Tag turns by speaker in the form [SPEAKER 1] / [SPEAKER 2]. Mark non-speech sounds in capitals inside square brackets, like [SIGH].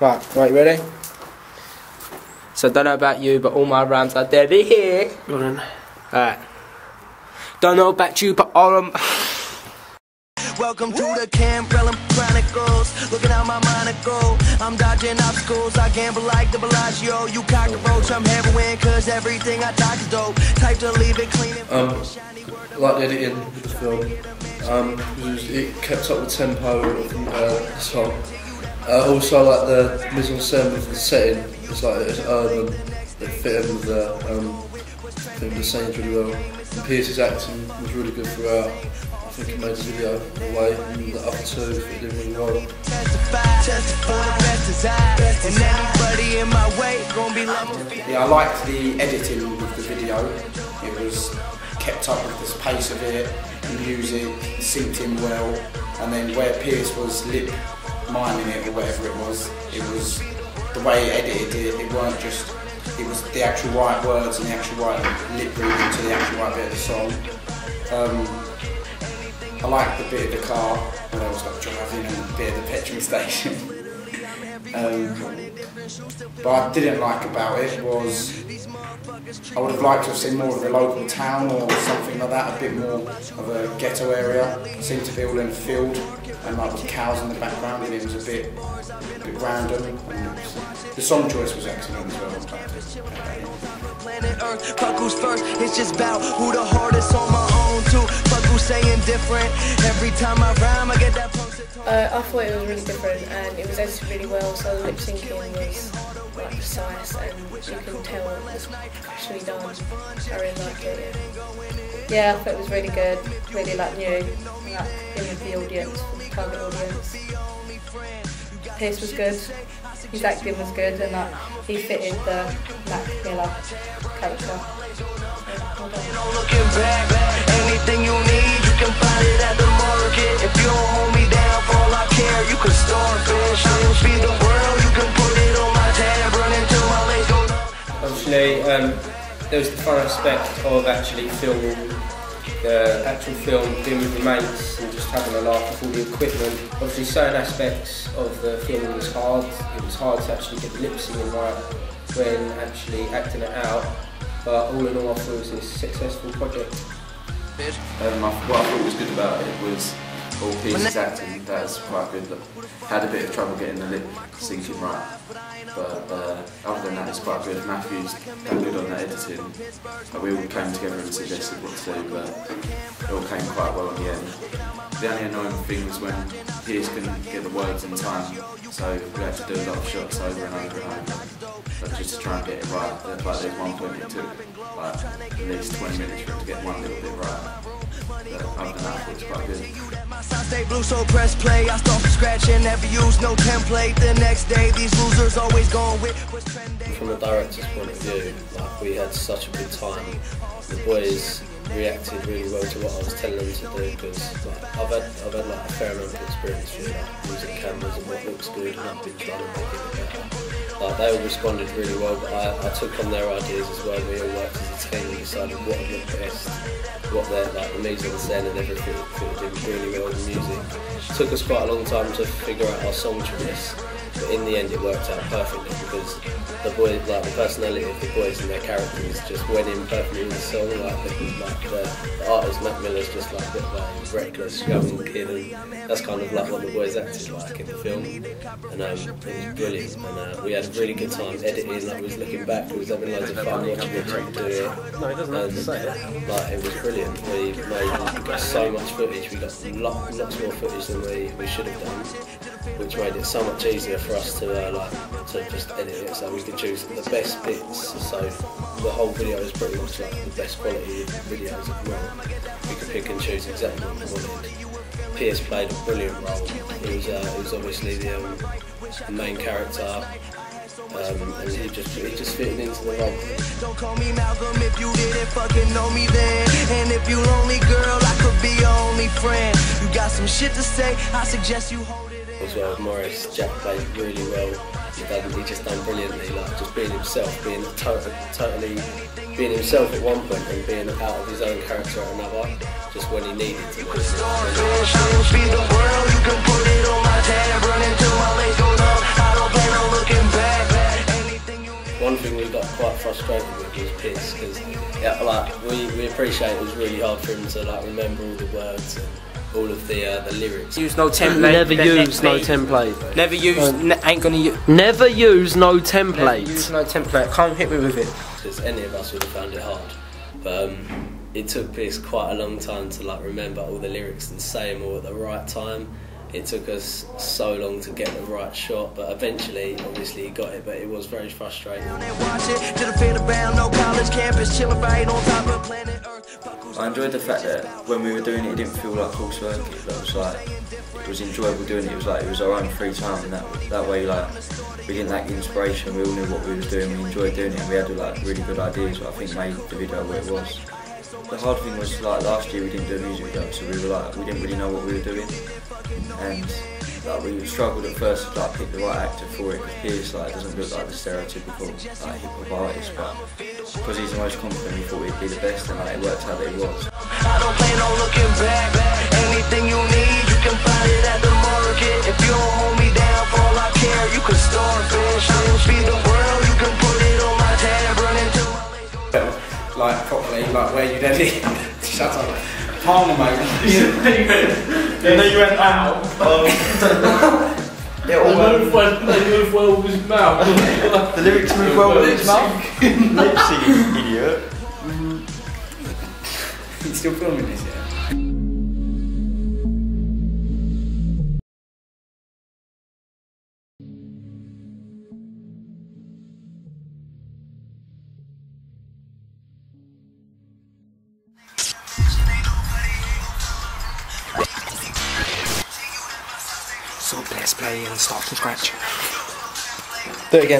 [SPEAKER 1] Right, right, ready? So I don't know about you, but all my rhymes are dead here.
[SPEAKER 2] Go on.
[SPEAKER 1] Alright. Don't know about you, but all of m-
[SPEAKER 3] Welcome to the Cambrellum Chronicles. Looking out my mind to go. I'm dodging obstacles. I gamble like the Bellagio. You cockroach, I'm heroin, cause everything I talk is dope. Type to leave it clean and
[SPEAKER 2] Um, like the editing of the film. Um, it, was, it kept up the tempo of uh, the song. Uh, also, like the mise en scène the setting, it's like it's urban. It fit in with the um, the scenes really well. And Pearce's acting was really good throughout. I think he made the video away, and the other two fit in really well.
[SPEAKER 4] Yeah, I liked the editing of the video. It was kept up with the pace of it, the music synced in well, and then where Pearce was lip miming it or whatever it was, it was the way he edited it. It weren't just it was the actual right words and the actual right lip reading to the actual right bit of the song. Um, I liked the bit of the car when I was like driving and the bit of the petrol [LAUGHS] station. Um, but I didn't like about it was I would have liked to have seen more of the local town or something like that, a bit more of a ghetto area. It seemed to be all in a field and like with cows in the background and it was a bit a bit random. The song choice was excellent as well.
[SPEAKER 3] Planet Earth, fuck first. It's just about who the hardest on my own too. Fuck who's saying different. Every time I rhyme, I get that.
[SPEAKER 5] Uh, I thought it was really different and it was edited really well, so the lip syncing was like precise and you can tell it was professionally done. I really it. Yeah, I thought it was really good, really like new, like in the audience, target audience. Pearce was good, his acting was good, and like he fitted the Mac Miller character. Yeah, well
[SPEAKER 1] there was the fun aspect of actually filming the actual film, being with your mates and just having a laugh with all the equipment. Obviously, certain aspects of the filming was hard. It was hard to actually get the lip syncing right when actually acting it out. But all in all, I thought it was a successful project.
[SPEAKER 6] Um, what I thought was good about it was all Pearce's acting. That was quite good. Look, had a bit of trouble getting the lip syncing right, but uh, other than that, it's quite good. Matthew's done good on the editing. Uh, we all came together and suggested what to do, but it all came quite well in the end. The only annoying thing was when Pearce couldn't get the words in time, so we had to do a lot of shots over and over and over. But just to try and get it right, like there's one point it took like at least 20 minutes for him to get one little bit right. But other than that, I thought it was quite good.
[SPEAKER 3] My side stay blue, so press play. I start from scratch and never use no template. The next day, these losers always going with what's trending.
[SPEAKER 7] From a director's point of view, like we had such a good time. The boys reacted really well to what I was telling them to do because like, I've had I've had like a fair amount of experience with like using cameras and what looks good, and I've been trying to make it better. Like they all responded really well, but I, I took on their ideas as well. We all worked as a team and decided what would look best, what their like the mise en scène and everything fitted in really well with the music. It took us quite a long time to figure out our song choice, but in the end it worked out perfectly because the boys, like the personality of the boys and their characters, just went in perfectly with the song. Like the, like the, the artist Mac Miller's just like a bit of reckless young kid, and that's kind of like what the boys acted like in the film. And um, it was brilliant, and uh, we had a really good time editing. Like we was looking back, we was having loads of fun watching the team do it.
[SPEAKER 2] No, he doesn't have to say it.
[SPEAKER 7] Like it was brilliant. We made so much footage. We got lot, lots more footage than we, we should have done, which made it so much easier for us to uh, like to just edit it so we could choose the best bits. So the whole video is pretty much like the best quality videos the world. We could pick and choose exactly what we wanted. Pearce played a brilliant role. He was uh, he was obviously the, um, main character. Um, and he just he just fitted into the role.
[SPEAKER 3] Don't call me Malcolm if you didn't fucking know me then. And if you lonely girl, I could be your only friend. You got some shit to say, I suggest you hold
[SPEAKER 7] as well. Morris, Jack played really well. He doesn't. He just done brilliantly. Like just being himself, being totally, totally being himself at one point and being out of his own character at another, just when he needed to.
[SPEAKER 3] One thing we got quite
[SPEAKER 7] frustrated with was Piss because yeah, like we, we appreciate it was really hard for him to like remember all the words and, all of the uh, the lyrics.
[SPEAKER 1] Use no template.
[SPEAKER 8] Never use no template.
[SPEAKER 1] Never use. Ne- ain't gonna use.
[SPEAKER 8] Never use no
[SPEAKER 1] Never use
[SPEAKER 8] template.
[SPEAKER 1] no template. Can't hit me with it.
[SPEAKER 7] because any of us would have found it hard. But um, it took Pearce quite a long time to like remember all the lyrics and say them all at the right time. It took us so long to get the right shot, but eventually, obviously, he got it. But it was very frustrating.
[SPEAKER 3] Watch it to the fit around, no college campus, chilling right on top of planet Earth. Fuck who's
[SPEAKER 9] I enjoyed the fact that when we were doing it, it didn't feel like course work. It was like it was enjoyable doing it. It was like it was our own free time, and that that way, like we didn't lack inspiration. We all knew what we was doing. We enjoyed doing it. and We had like really good ideas. What I think made the video what it was. The hard thing was like last year we didn't do a music video, so we were like we didn't really know what we were doing, and like we struggled at first to like pick the right actor for it because Pearce like doesn't look like the stereotypical like hip hop artist, but because he's the most confident, we thought he'd be the best, and like it worked out that he was.
[SPEAKER 4] Properly, like where you'd edit. [LAUGHS] Shut up. Palmer, mate.
[SPEAKER 10] And [LAUGHS] then you went out.
[SPEAKER 4] it all um,
[SPEAKER 10] they move well with his mouth. [LAUGHS]
[SPEAKER 4] the lyrics move well with his mouth.
[SPEAKER 10] Lip sync, idiot.
[SPEAKER 4] You still filming this, yeah?
[SPEAKER 1] So let's play and start from scratch.
[SPEAKER 8] Do it again.